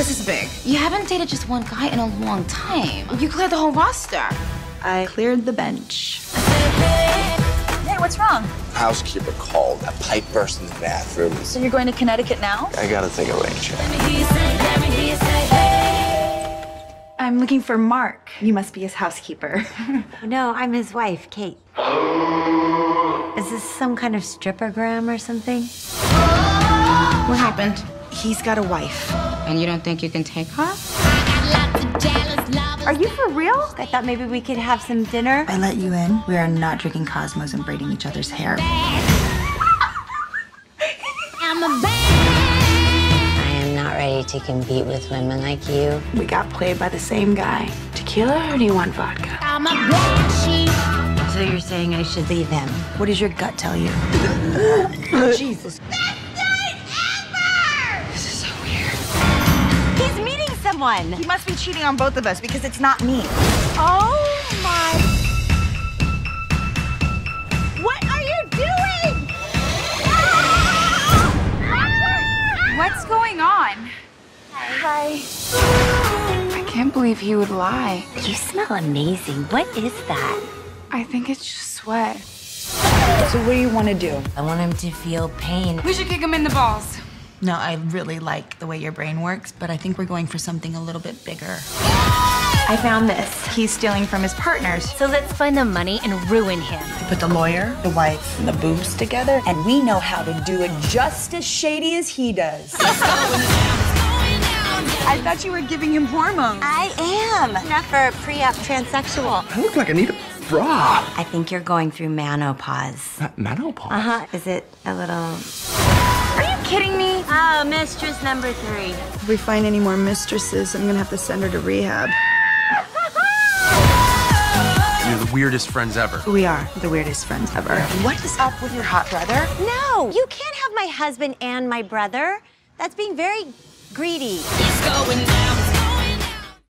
This is big. You haven't dated just one guy in a long time. You cleared the whole roster. I cleared the bench. Hey, what's wrong? Housekeeper called. A pipe burst in the bathroom. So you're going to Connecticut now? I gotta take a rain check. I'm looking for Mark. You must be his housekeeper. No, I'm his wife, Kate. Is this some kind of strippergram or something? What happened? He's got a wife. And you don't think you can take her? Are you for real? I thought maybe we could have some dinner. I let you in. We are not drinking Cosmos and braiding each other's hair. I am a bad. I am not ready to compete with women like you. We got played by the same guy. Tequila or do you want vodka? So you're saying I should leave him? What does your gut tell you? Jesus. meeting someone. He must be cheating on both of us because it's not me. Oh my. What are you doing? What's going on? Hi. I can't believe he would lie. You smell amazing. What is that? I think it's just sweat. So what do you want to do? I want him to feel pain. We should kick him in the balls. No, I really like the way your brain works, but I think we're going for something a little bit bigger. I found this. He's stealing from his partners. So let's find the money and ruin him. Put the lawyer, the wife, and the boobs together. And we know how to do it just as shady as he does. I thought you were giving him hormones. I am. Not for a pre-op transsexual. I look like I need a bra. I think you're going through menopause. Ma- Menopause. Uh-huh. Is it a little... Are you kidding me? Oh, mistress number three. If we find any more mistresses, I'm gonna have to send her to rehab. You're the weirdest friends ever. We are the weirdest friends ever. what is up with your hot brother? No, you can't have my husband and my brother. That's being very greedy. It's going down.